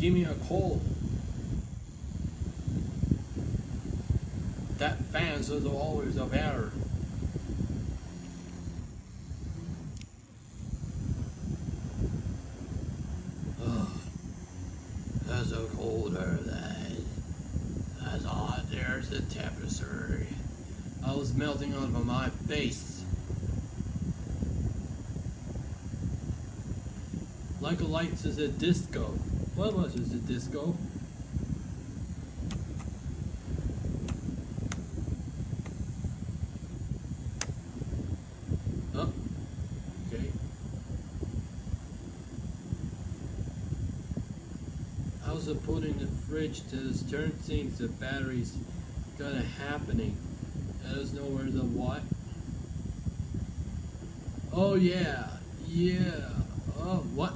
Give me a call. That fans is always a better. Oh, that's a colder day. That's hot. There's the temperature. I was melting onto my face. Like a lights is a disco. What was is a disco? Oh, okay. How's it putting in the fridge to turn things the batteries kinda happening? There's nowhere the what? Oh yeah, yeah. Oh what?